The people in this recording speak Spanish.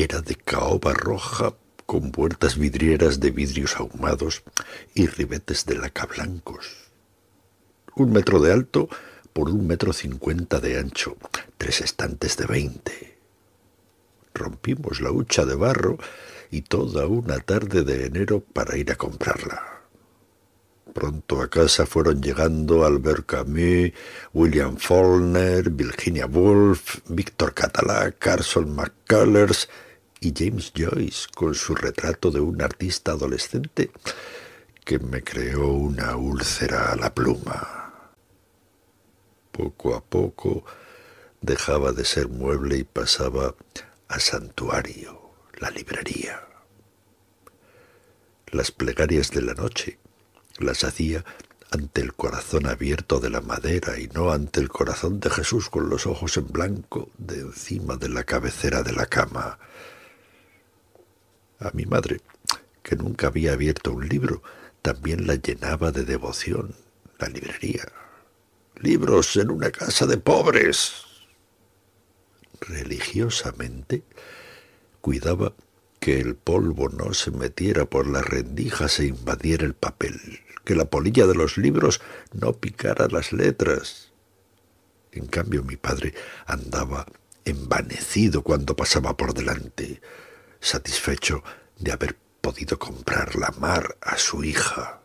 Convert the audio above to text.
Era de caoba roja con puertas vidrieras de vidrios ahumados y ribetes de laca blancos. Un metro de alto por un metro cincuenta de ancho, tres estantes de veinte. Rompimos la hucha de barro y toda una tarde de enero para ir a comprarla. Pronto a casa fueron llegando Albert Camus, William Faulkner, Virginia Woolf, Víctor Catalá, Carson McCullers y James Joyce con su retrato de un artista adolescente que me creó una úlcera a la pluma. Poco a poco dejaba de ser mueble y pasaba a santuario, la librería. Las plegarias de la noche las hacía ante el corazón abierto de la madera y no ante el corazón de Jesús con los ojos en blanco de encima de la cabecera de la cama. A mi madre, que nunca había abierto un libro, también la llenaba de devoción la librería. Libros en una casa de pobres. Religiosamente cuidaba que el polvo no se metiera por las rendijas e invadiera el papel, que la polilla de los libros no picara las letras. En cambio mi padre andaba envanecido cuando pasaba por delante, satisfecho de haber podido comprar la mar a su hija.